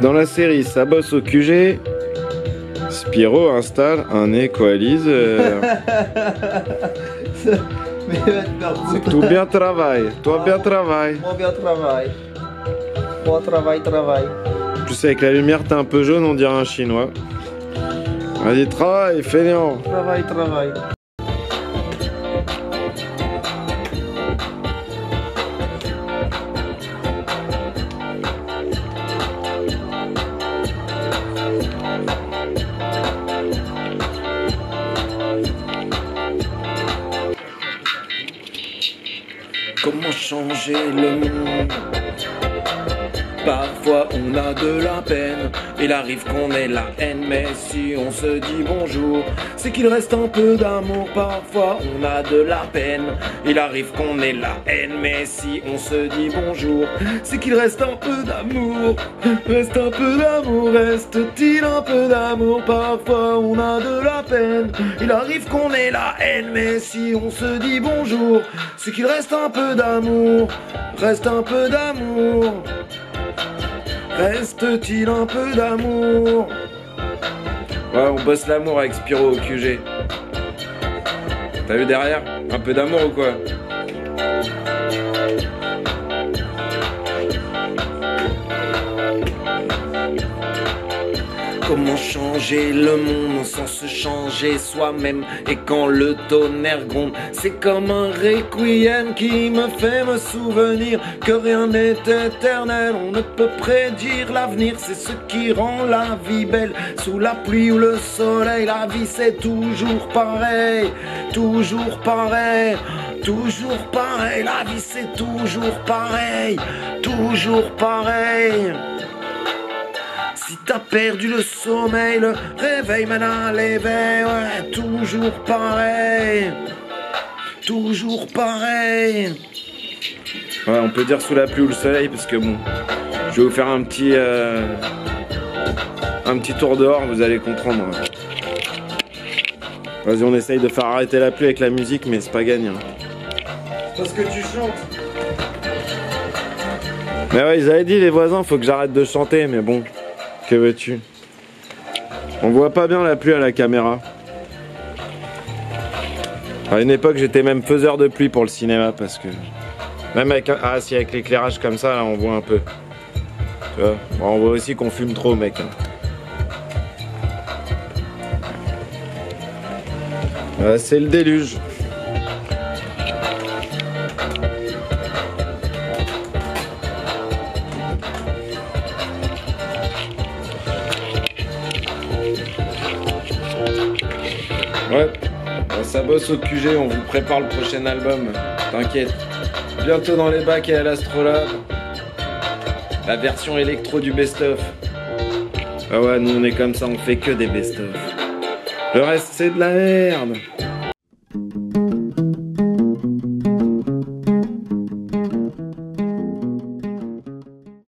Dans la série Ça bosse au QG, Spiro installe un équaliseur. C'est tout bien travail. Toi bien travail. Moi bien travail. Moi travail, travail. En plus avec la lumière t'es un peu jaune, on dirait un chinois. Vas-y, travaille, fainéant. Travail, travail. Comment changer le monde? Parfois on a de la peine, il arrive qu'on ait la haine, mais si on se dit bonjour, c'est qu'il reste un peu d'amour. Parfois on a de la peine, il arrive qu'on ait la haine, mais si on se dit bonjour, c'est qu'il reste un peu d'amour. Reste un peu d'amour, reste-t-il un peu d'amour? Parfois on a de la peine, il arrive qu'on ait la haine, mais si on se dit bonjour, c'est qu'il reste un peu d'amour. Reste un peu d'amour. Reste-t-il un peu d'amour Ouais, on bosse l'amour avec Spiro au QG. T'as vu derrière Un peu d'amour ou quoi Comment changer le monde sans se changer soi-même Et quand le tonnerre gronde, c'est comme un requiem qui me fait me souvenir que rien n'est éternel. On ne peut prédire l'avenir, c'est ce qui rend la vie belle. Sous la pluie ou le soleil, la vie c'est toujours pareil, toujours pareil. Toujours pareil, la vie c'est toujours pareil, toujours pareil. Si t'as perdu le sommeil, le réveil maintenant, l'éveil, ouais, toujours pareil. Toujours pareil. Ouais, on peut dire sous la pluie ou le soleil parce que bon, je vais vous faire un petit euh, un petit tour dehors, vous allez comprendre. Vas-y, on essaye de faire arrêter la pluie avec la musique, mais c'est pas gagnant. Parce que tu chantes. Mais ouais, ils avaient dit les voisins, faut que j'arrête de chanter, mais bon, que veux-tu? On voit pas bien la pluie à la caméra. À une époque, j'étais même faiseur de pluie pour le cinéma parce que même avec ah si avec l'éclairage comme ça, là, on voit un peu. On voit aussi qu'on fume trop, mec. hein. Ouais, c'est le déluge. Ouais, ça bosse au QG, on vous prépare le prochain album, t'inquiète. Bientôt dans les bacs et à l'Astrolabe. La version électro du best-of. Ah ouais, nous on est comme ça, on fait que des best-of. Le reste c'est de la merde.